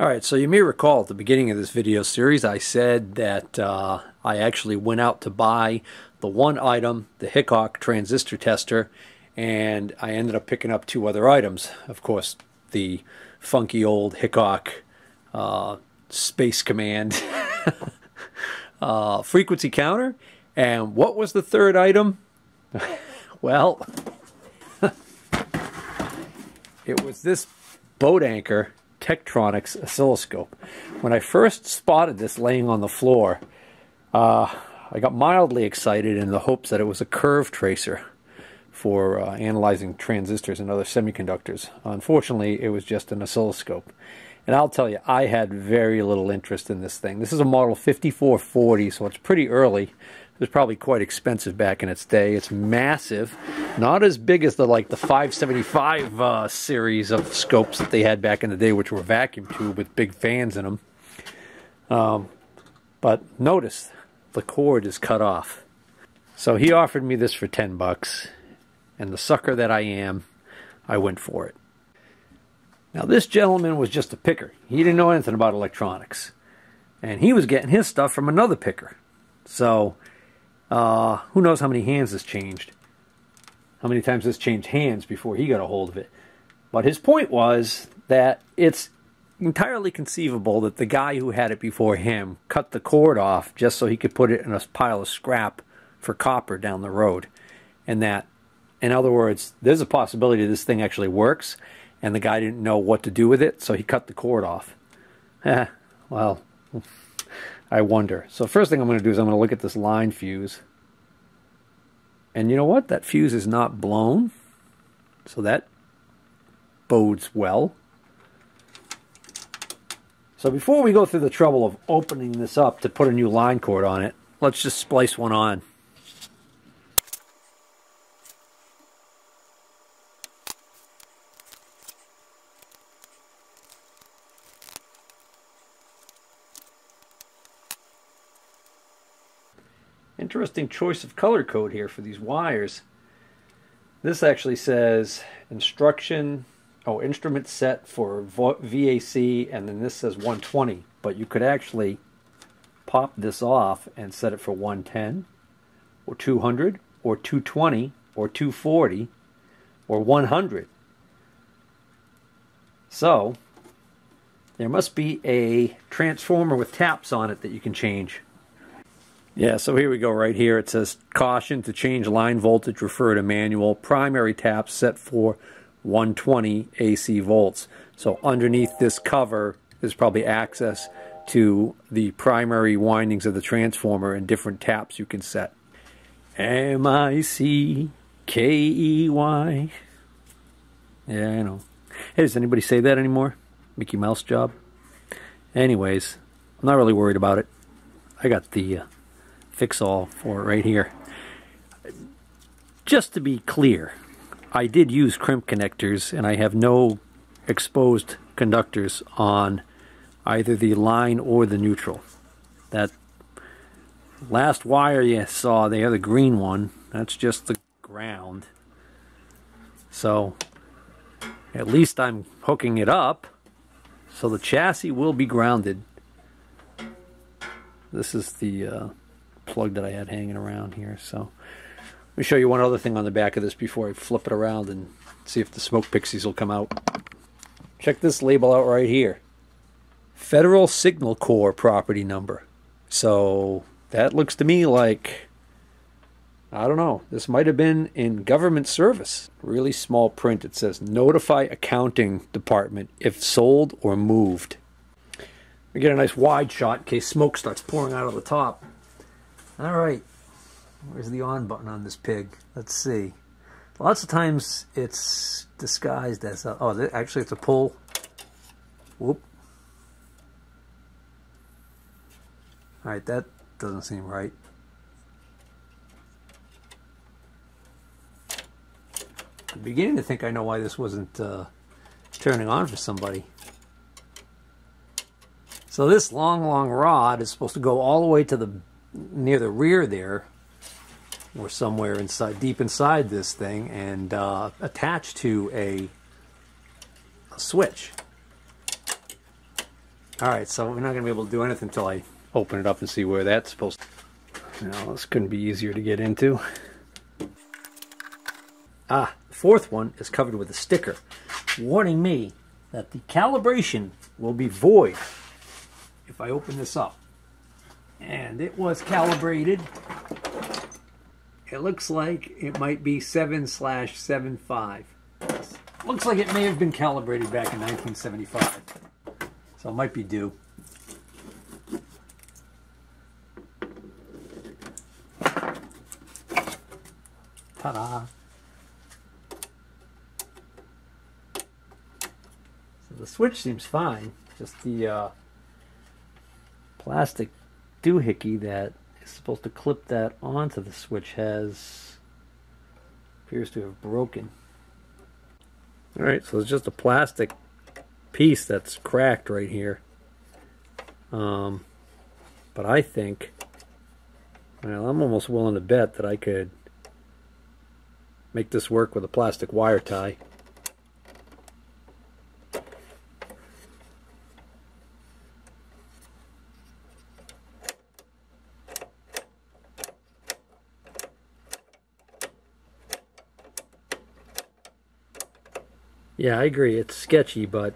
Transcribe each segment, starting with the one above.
Alright, so you may recall at the beginning of this video series I said that uh, I actually went out to buy the one item, the Hickok transistor tester, and I ended up picking up two other items. Of course, the funky old Hickok uh, Space Command uh, frequency counter. And what was the third item? well, it was this boat anchor Tektronix oscilloscope. When I first spotted this laying on the floor, uh, I got mildly excited in the hopes that it was a curve tracer for uh, analyzing transistors and other semiconductors. Unfortunately, it was just an oscilloscope. And I'll tell you, I had very little interest in this thing. This is a model 5440, so it's pretty early. It was probably quite expensive back in its day. It's massive, not as big as the like the 575 uh, series of scopes that they had back in the day, which were vacuum tube with big fans in them. Um, but notice the cord is cut off. So he offered me this for 10 bucks and the sucker that I am, I went for it. Now, this gentleman was just a picker. He didn't know anything about electronics. And he was getting his stuff from another picker. So, uh, who knows how many hands this changed? How many times this changed hands before he got a hold of it? But his point was that it's entirely conceivable that the guy who had it before him cut the cord off just so he could put it in a pile of scrap for copper down the road. And that in other words, there's a possibility this thing actually works, and the guy didn't know what to do with it, so he cut the cord off. Well, I wonder. So first thing I'm going to do is I'm going to look at this line fuse. And you know what? That fuse is not blown. So that bodes well. So before we go through the trouble of opening this up to put a new line cord on it, let's just splice one on. Interesting choice of color code here for these wires. This actually says instruction, oh, instrument set for VAC, and then this says 120. But you could actually pop this off and set it for 110, or 200, or 220, or 240, or 100. So, there must be a transformer with taps on it that you can change. Yeah, so here we go right here. It says caution to change line voltage, refer to manual. Primary tap set for 120 AC volts. So underneath this cover is probably access to the primary windings of the transformer and different taps you can set. M-I-C-K-E-Y. Yeah, I know. Hey, does anybody say that anymore? Mickey Mouse job? Anyways, I'm not really worried about it. I got the... Uh, fix-all for it right here. Just to be clear, I did use crimp connectors and I have no exposed conductors on either the line or the neutral. That last wire you saw there, the green one, that's just the ground. So at least I'm hooking it up so the chassis will be grounded. This is the uh, plug that I had hanging around here. So let me show you one other thing on the back of this before I flip it around and see if the smoke pixies will come out. Check this label out right here. Federal Signal Corps property number. So that looks to me like, I don't know, this might have been in government service. Really small print. It says notify accounting department if sold or moved. We get a nice wide shot in case smoke starts pouring out of the top. All right, where's the on button on this pig? Let's see. Lots of times it's disguised as a, oh, actually it's a pull. Whoop. All right, that doesn't seem right. I'm beginning to think I know why this wasn't uh, turning on for somebody. So this long, long rod is supposed to go all the way to the near the rear there, or somewhere inside, deep inside this thing, and uh, attached to a, a switch. Alright, so we're not going to be able to do anything until I open it up and see where that's supposed to... Now, this couldn't be easier to get into. Ah, the fourth one is covered with a sticker warning me that the calibration will be void if I open this up. And it was calibrated. It looks like it might be 7 slash 75. Looks like it may have been calibrated back in 1975. So it might be due. Ta-da! So the switch seems fine. Just the uh, plastic doohickey that is supposed to clip that onto the switch has appears to have broken. Alright, so it's just a plastic piece that's cracked right here. Um, but I think, well, I'm almost willing to bet that I could make this work with a plastic wire tie. Yeah, I agree. It's sketchy, but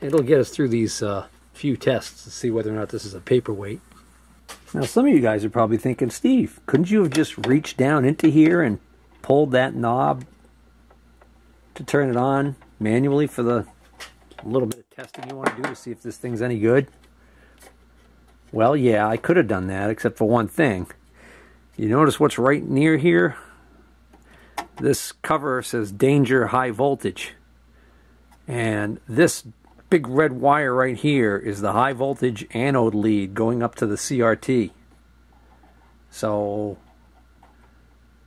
it'll get us through these uh, few tests to see whether or not this is a paperweight. Now, some of you guys are probably thinking, Steve, couldn't you have just reached down into here and pulled that knob to turn it on manually for the little bit of testing you want to do to see if this thing's any good? Well, yeah, I could have done that, except for one thing. You notice what's right near here? This cover says danger high voltage. And this big red wire right here is the high voltage anode lead going up to the CRT. So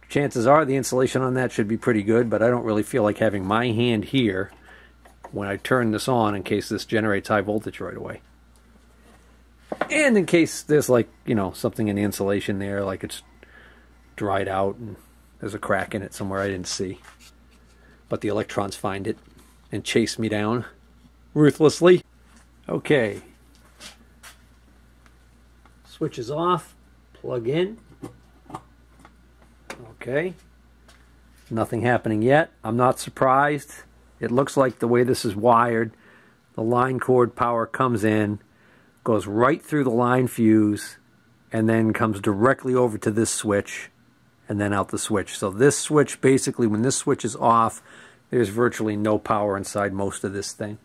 chances are the insulation on that should be pretty good, but I don't really feel like having my hand here when I turn this on in case this generates high voltage right away. And in case there's like, you know, something in the insulation there, like it's dried out and there's a crack in it somewhere I didn't see. But the electrons find it and chase me down ruthlessly. Okay. Switch is off. Plug in. Okay. Nothing happening yet. I'm not surprised. It looks like the way this is wired, the line cord power comes in, goes right through the line fuse, and then comes directly over to this switch and then out the switch. So this switch, basically, when this switch is off, there's virtually no power inside most of this thing.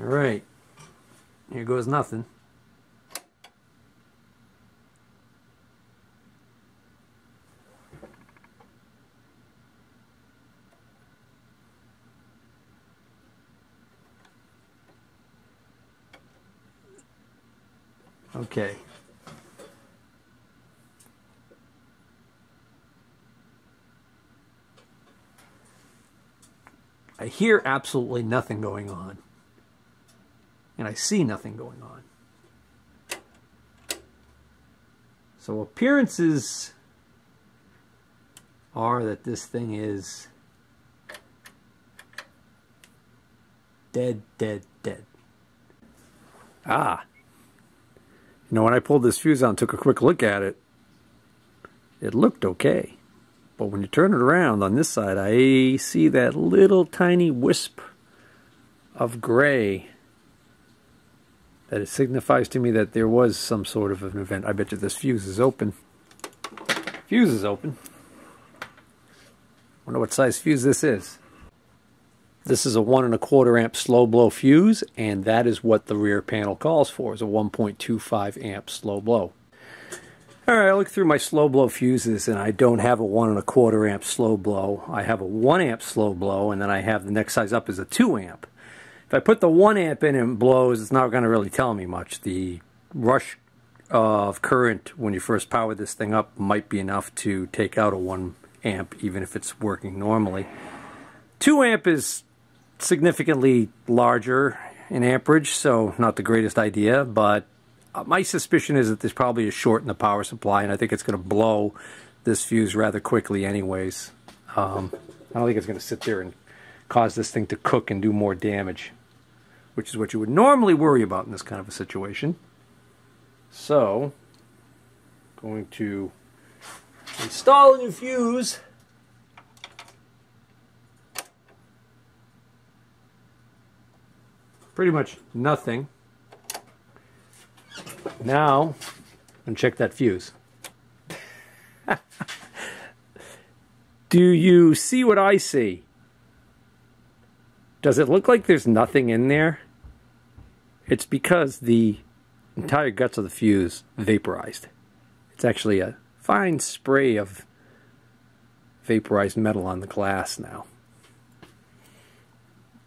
All right, here goes nothing. Okay. I hear absolutely nothing going on. And I see nothing going on. So appearances are that this thing is dead, dead, dead. Ah. You know, when I pulled this fuse out and took a quick look at it, it looked okay. But when you turn it around on this side, I see that little tiny wisp of gray that it signifies to me that there was some sort of an event. I bet you this fuse is open. Fuse is open. Wonder what size fuse this is. This is a one and a quarter amp slow blow fuse, and that is what the rear panel calls for, is a 1.25 amp slow blow. All right, I look through my slow blow fuses and I don't have a one and a quarter amp slow blow. I have a one amp slow blow and then I have the next size up is a two amp. If I put the one amp in and blows, it's not going to really tell me much. The rush of current when you first power this thing up might be enough to take out a one amp even if it's working normally. Two amp is significantly larger in amperage, so not the greatest idea, but my suspicion is that there's probably a short in the power supply, and I think it's going to blow this fuse rather quickly anyways. Um, I don't think it's going to sit there and cause this thing to cook and do more damage. which is what you would normally worry about in this kind of a situation. So, going to install a new fuse. Pretty much nothing. Now, and check that fuse. Do you see what I see? Does it look like there's nothing in there? It's because the entire guts of the fuse vaporized. It's actually a fine spray of vaporized metal on the glass now.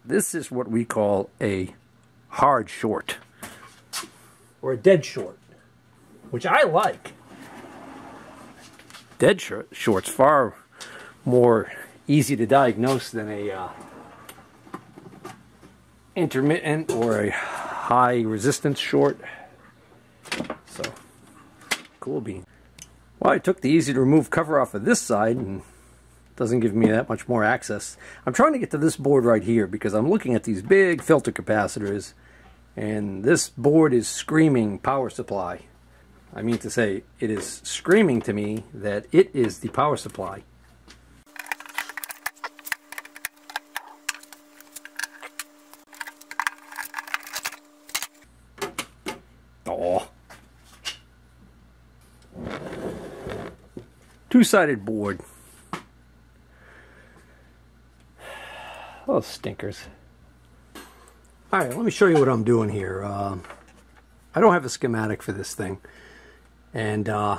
This is what we call a hard short or a dead short, which I like. Dead short, short's far more easy to diagnose than a uh, intermittent or a high resistance short. So, cool bean. Well, I took the easy to remove cover off of this side and doesn't give me that much more access. I'm trying to get to this board right here because I'm looking at these big filter capacitors and this board is screaming power supply. I mean to say, it is screaming to me that it is the power supply. Two-sided board. Oh, stinkers. All right, let me show you what I'm doing here. Uh, I don't have a schematic for this thing. And uh,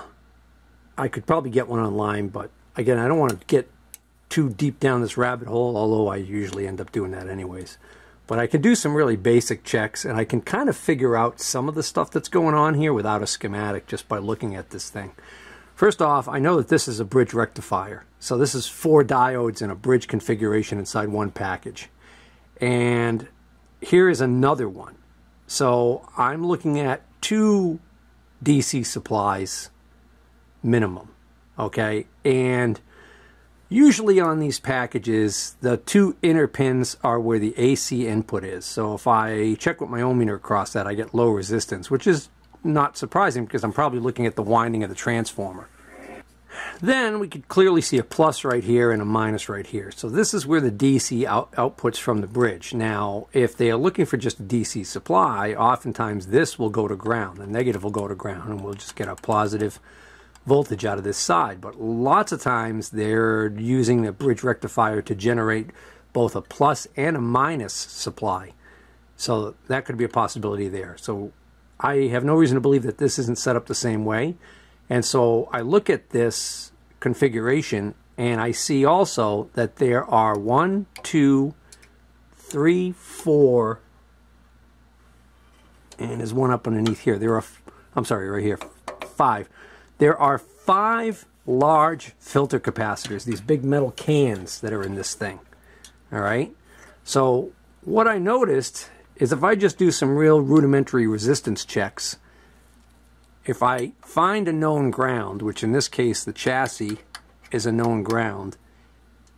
I could probably get one online, but again, I don't want to get too deep down this rabbit hole, although I usually end up doing that anyways. But I can do some really basic checks, and I can kind of figure out some of the stuff that's going on here without a schematic just by looking at this thing. First off, I know that this is a bridge rectifier. So this is four diodes in a bridge configuration inside one package. And here is another one. So I'm looking at two DC supplies minimum. Okay. And Usually on these packages, the two inner pins are where the AC input is. So if I check with my ohmmeter across that, I get low resistance, which is not surprising because I'm probably looking at the winding of the transformer. Then we could clearly see a plus right here and a minus right here. So this is where the DC out outputs from the bridge. Now, if they are looking for just a DC supply, oftentimes this will go to ground. The negative will go to ground and we'll just get a positive voltage out of this side. But lots of times they're using the bridge rectifier to generate both a plus and a minus supply. So that could be a possibility there. So I have no reason to believe that this isn't set up the same way. And so I look at this configuration and I see also that there are one, two, three, four, and there's one up underneath here. There are, I'm sorry, right here, five. There are five large filter capacitors, these big metal cans that are in this thing. All right. So what I noticed is if I just do some real rudimentary resistance checks, if I find a known ground, which in this case the chassis is a known ground,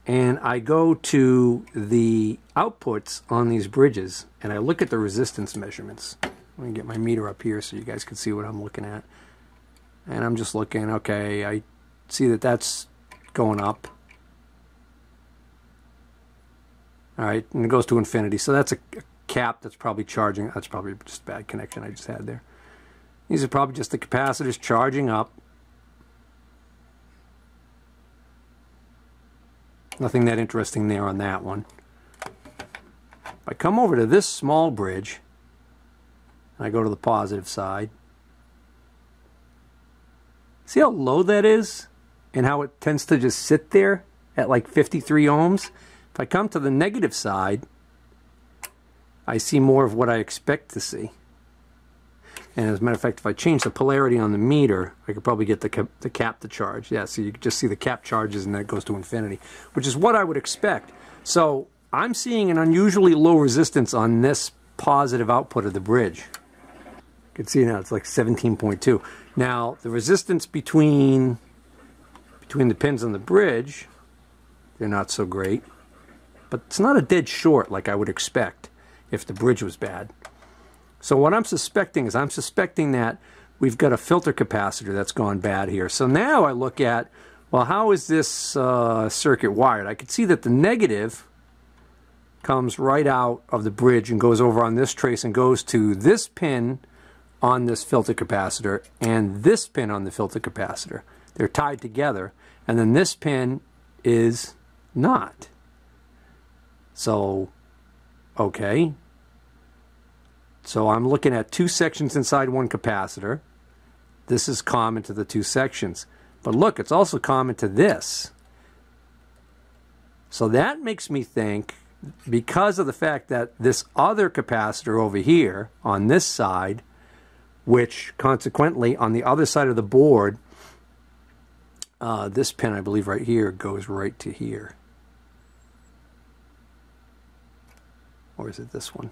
and I go to the outputs on these bridges and I look at the resistance measurements. Let me get my meter up here so you guys can see what I'm looking at. And I'm just looking okay I see that that's going up. Alright and it goes to infinity. So that's a, a cap that's probably charging that's probably just bad connection I just had there these are probably just the capacitors charging up nothing that interesting there on that one if I come over to this small bridge and I go to the positive side See how low that is? And how it tends to just sit there at like 53 ohms? If I come to the negative side, I see more of what I expect to see. And as a matter of fact, if I change the polarity on the meter, I could probably get the, cap, the cap to charge. Yeah, so you just see the cap charges and then it goes to infinity, which is what I would expect. So I'm seeing an unusually low resistance on this positive output of the bridge. You can see now it's like 17.2. Now, the resistance between, between the pins on the bridge, they're not so great. But it's not a dead short like I would expect. if the bridge was bad. So what I'm suspecting is I'm suspecting that we've got a filter capacitor that's gone bad here. So now I look at, well, how is this uh, circuit wired? I can see that the negative comes right out of the bridge and goes over on this trace and goes to this pin on this filter capacitor and this pin on the filter capacitor. They're tied together and then this pin is not. So, okay. So I'm looking at two sections inside one capacitor. This is common to the two sections. But look, it's also common to this. So that makes me think, because of the fact that this other capacitor over here on this side, which consequently on the other side of the board, uh, this pin I believe right here goes right to here. Or is it this one?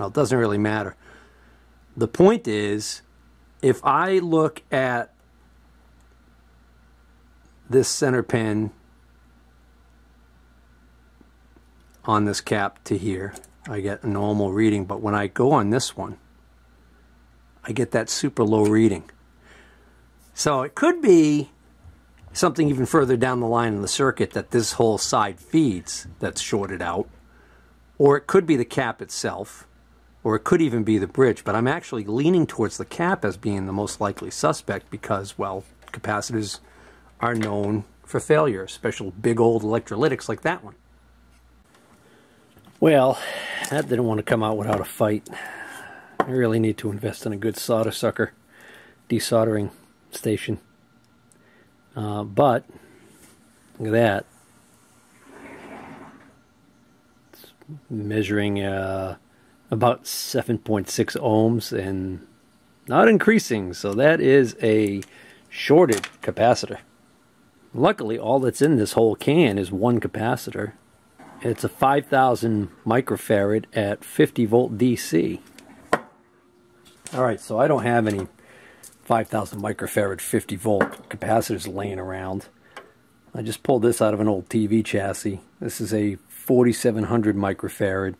Well, it doesn't really matter. The point is, if I look at this center pin on this cap to here, I get a normal reading. But when I go on this one, I get that super low reading. So it could be something even further down the line in the circuit that this whole side feeds that's shorted out. Or it could be the cap itself or it could even be the bridge, but I'm actually leaning towards the cap as being the most likely suspect because, well, capacitors are known for failure, especially big old electrolytics like that one. Well, that didn't want to come out without a fight. I really need to invest in a good solder sucker desoldering station. Uh, but, look at that. It's measuring uh, about 7.6 ohms and not increasing. So that is a shorted capacitor. Luckily, all that's in this whole can is one capacitor. It's a 5000 microfarad at 50 volt DC. Alright, so I don't have any 5000 microfarad 50 volt capacitors laying around. I just pulled this out of an old TV chassis. This is a 4700 microfarad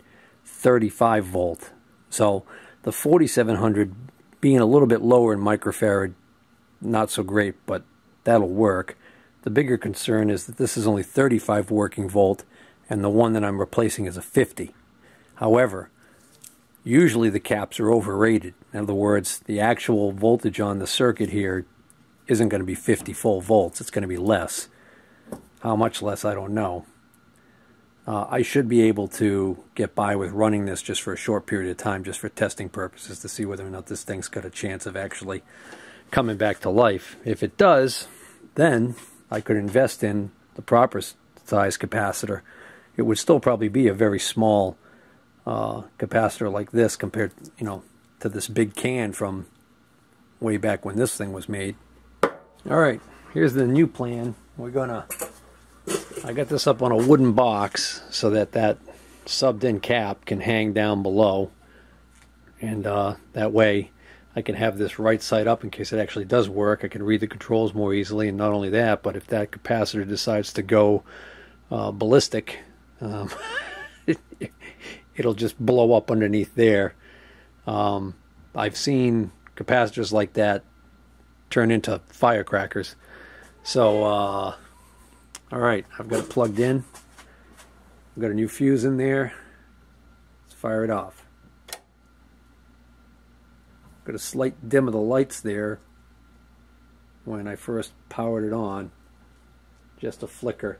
35 volt. So the 4700 being a little bit lower in microfarad, not so great, but that'll work. The bigger concern is that this is only 35 working volt and the one that I'm replacing is a 50. However, usually the caps are overrated. In other words, the actual voltage on the circuit here isn't going to be 50 full volts. It's going to be less. How much less, I don't know. Uh, I should be able to get by with running this just for a short period of time, just for testing purposes, to see whether or not this thing's got a chance of actually coming back to life. If it does, then I could invest in the proper size capacitor. It would still probably be a very small uh, capacitor like this compared, you know, to this big can from way back when this thing was made. All right, here's the new plan. We're gonna I got this up on a wooden box so that that subbed in cap can hang down below and uh, that way I can have this right side up in case it actually does work. I can read the controls more easily and not only that but if that capacitor decides to go uh, ballistic um, it'll just blow up underneath there. Um, I've seen capacitors like that turn into firecrackers. So uh, all right, I've got it plugged in. I've got a new fuse in there. Let's fire it off. Got a slight dim of the lights there when I first powered it on. Just a flicker.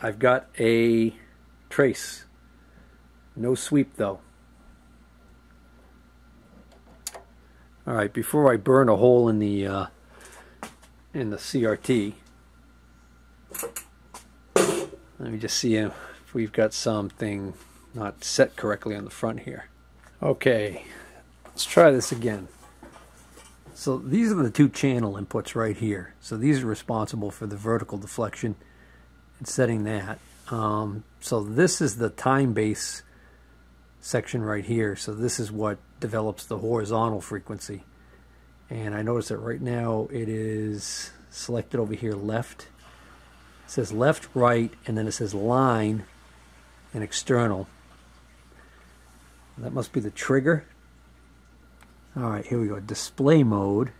I've got a trace. No sweep though. Alright, before I burn a hole in the uh, in the CRT. Let me just see if we've got something not set correctly on the front here. Okay, let's try this again. So these are the two channel inputs right here. So these are responsible for the vertical deflection and setting that. Um, so this is the time base section right here. So this is what develops the horizontal frequency and I notice that right now it is selected over here left It says left, right, and then it says line and external. That must be the trigger. All right, here we go. Display mode.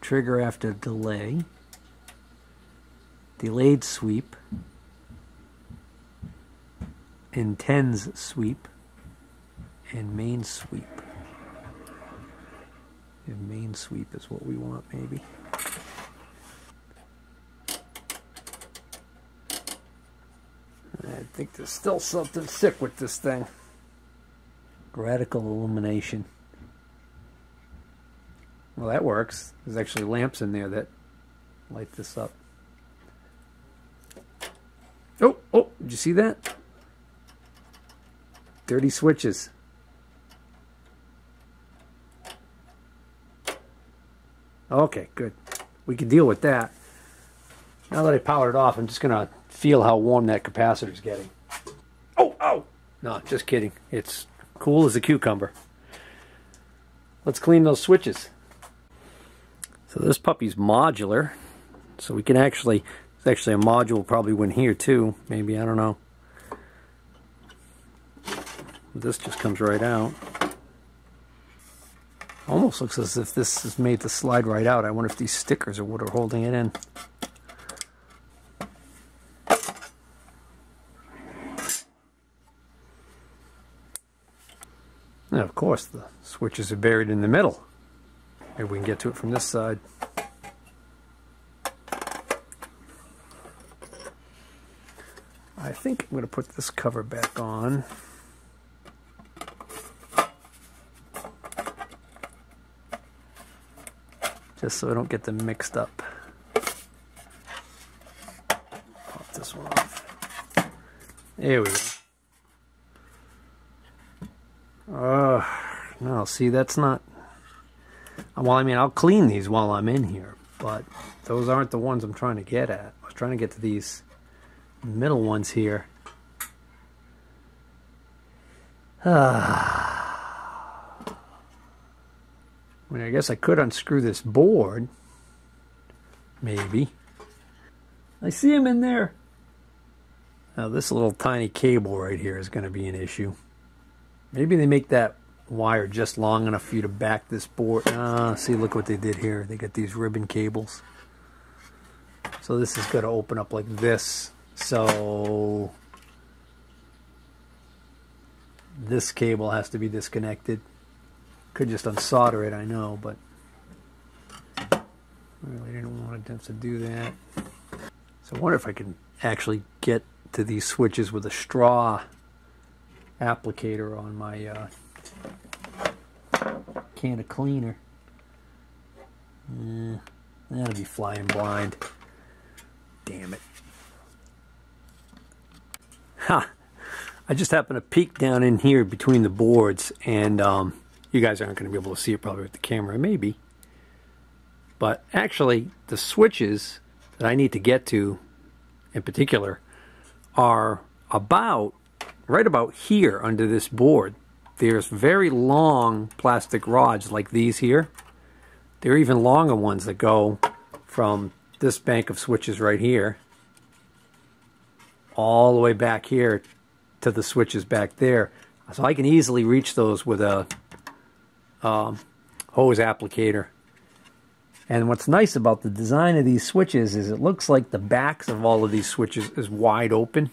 Trigger after delay. Delayed sweep. Intends sweep. And main sweep. And main sweep is what we want, maybe. I think there's still something sick with this thing. Graticule illumination. Well, that works. There's actually lamps in there that light this up. Oh, oh, did you see that? Dirty switches. Okay, good. We can deal with that. Now that I powered it off, I'm just going to feel how warm that capacitor is getting. Oh, oh! No, just kidding. It's cool as a cucumber. Let's clean those switches. So this puppy's modular. So we can actually, it's actually a module probably went here too. Maybe, I don't know. This just comes right out. Almost looks as if this is made to slide right out. I wonder if these stickers are what are holding it in. And of course the switches are buried in the middle. Maybe we can get to it from this side. I think I'm going to put this cover back on. Just so I don't get them mixed up. Pop this one off. There we go. Uh, no, see, that's not... Well, I mean, I'll clean these while I'm in here, but those aren't the ones I'm trying to get at. I was trying to get to these middle ones here. Ah. I mean, I guess I could unscrew this board. Maybe. I see him in there. Now, this little tiny cable right here is going to be an issue. Maybe they make that wire just long enough for you to back this board. Ah, see, look what they did here. They got these ribbon cables. So this is going to open up like this. So this cable has to be disconnected. Could just unsolder it, I know, but I really didn't want to have to do that. So I wonder if I can actually get to these switches with a straw applicator on my uh, can of cleaner. Eh, that'll be flying blind. Damn it. Ha! I just happened to peek down in here between the boards, and um, you guys aren't going to be able to see it probably with the camera, maybe. But actually, the switches that I need to get to in particular are about right about here under this board, there's very long plastic rods like these here. There are even longer ones that go from this bank of switches right here all the way back here to the switches back there. So I can easily reach those with a um, hose applicator. And what's nice about the design of these switches is it looks like the backs of all of these switches is wide open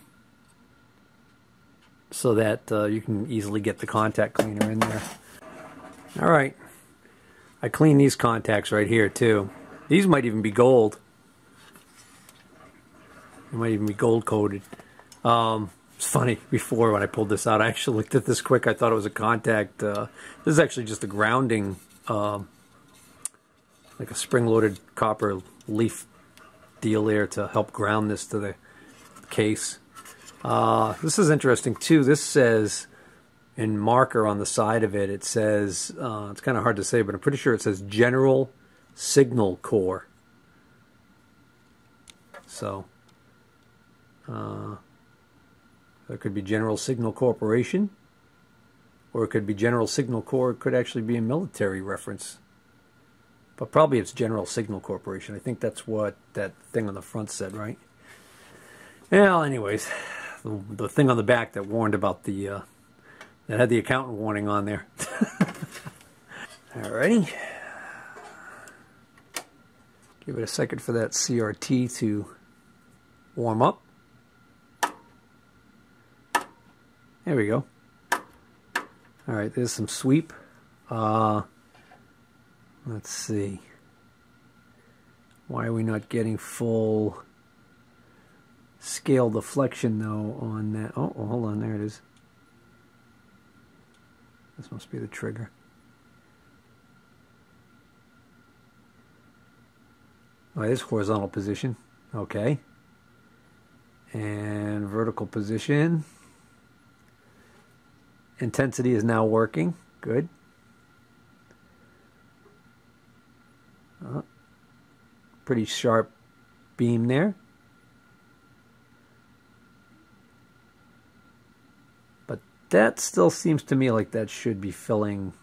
so that uh, you can easily get the contact cleaner in there. All right, I clean these contacts right here too. These might even be gold. They might even be gold coated. Um, it's funny, before when I pulled this out, I actually looked at this quick. I thought it was a contact. Uh, this is actually just a grounding, uh, like a spring-loaded copper leaf deal there to help ground this to the case. Uh, this is interesting too. This says in marker on the side of it, it says, uh, it's kind of hard to say, but I'm pretty sure it says General Signal Corps. So, uh, it could be General Signal Corporation, or it could be General Signal Corps. It could actually be a military reference. But probably it's General Signal Corporation. I think that's what that thing on the front said, right? Well, anyways, the, the thing on the back that warned about the, uh, that had the accountant warning on there. Alrighty. Give it a second for that CRT to warm up. There we go. Alright, there's some sweep. Uh, let's see. Why are we not getting full scale deflection though on that? Oh, hold on, there it is. This must be the trigger. Oh, this horizontal position. Okay. And vertical position. Intensity is now working. Good. Uh, pretty sharp beam there. But that still seems to me like that should be filling.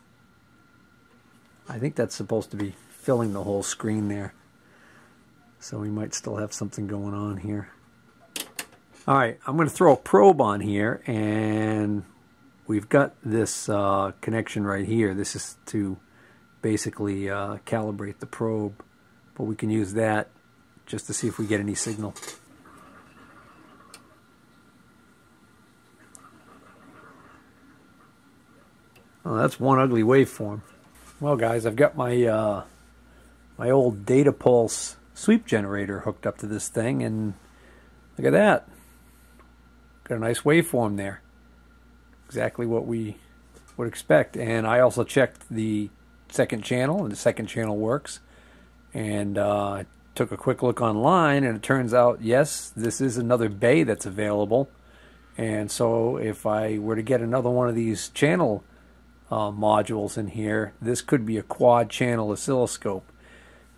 I think that's supposed to be filling the whole screen there. So we might still have something going on here. All right, I'm going to throw a probe on here and we've got this uh, connection right here. This is to basically uh, calibrate the probe, but we can use that just to see if we get any signal. Oh, that's one ugly waveform. Well, guys, I've got my uh, my old Datapulse sweep generator hooked up to this thing, and look at that. Got a nice waveform there exactly what we would expect. And I also checked the second channel, and the second channel works. And uh, took a quick look online, and it turns out, yes, this is another bay that's available. And so if I were to get another one of these channel uh, modules in here, this could be a quad channel oscilloscope.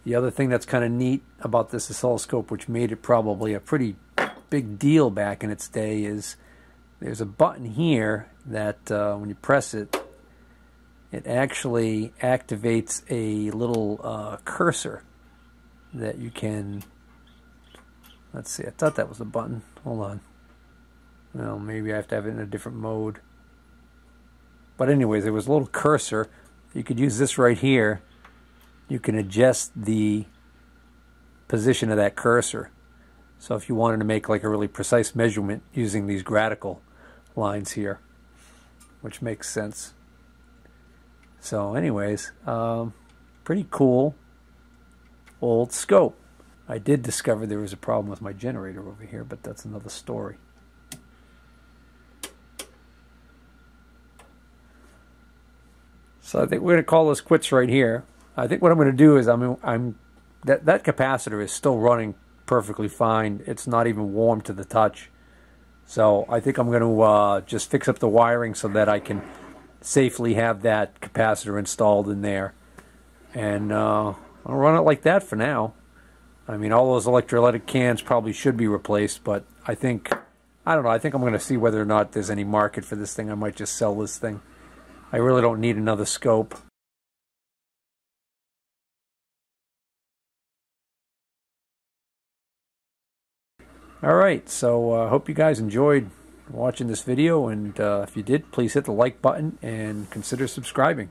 The other thing that's kind of neat about this oscilloscope, which made it probably a pretty big deal back in its day, is there's a button here that uh, when you press it, it actually activates a little uh, cursor that you can. Let's see, I thought that was a button. Hold on. Well, maybe I have to have it in a different mode. But anyways, there was a little cursor. You could use this right here. You can adjust the position of that cursor. So if you wanted to make like a really precise measurement using these graticule lines here, which makes sense. So anyways, um, pretty cool old scope. I did discover there was a problem with my generator over here, but that's another story. So I think we're going to call this quits right here. I think what I'm going to do is I'm I'm that that capacitor is still running perfectly fine. It's not even warm to the touch. So I think I'm going to uh, just fix up the wiring so that I can safely have that capacitor installed in there. And uh, I'll run it like that for now. I mean, all those electrolytic cans probably should be replaced, but I think, I don't know, I think I'm going to see whether or not there's any market for this thing. I might just sell this thing. I really don't need another scope. All right, so I uh, hope you guys enjoyed watching this video, and uh, if you did, please hit the like button and consider subscribing.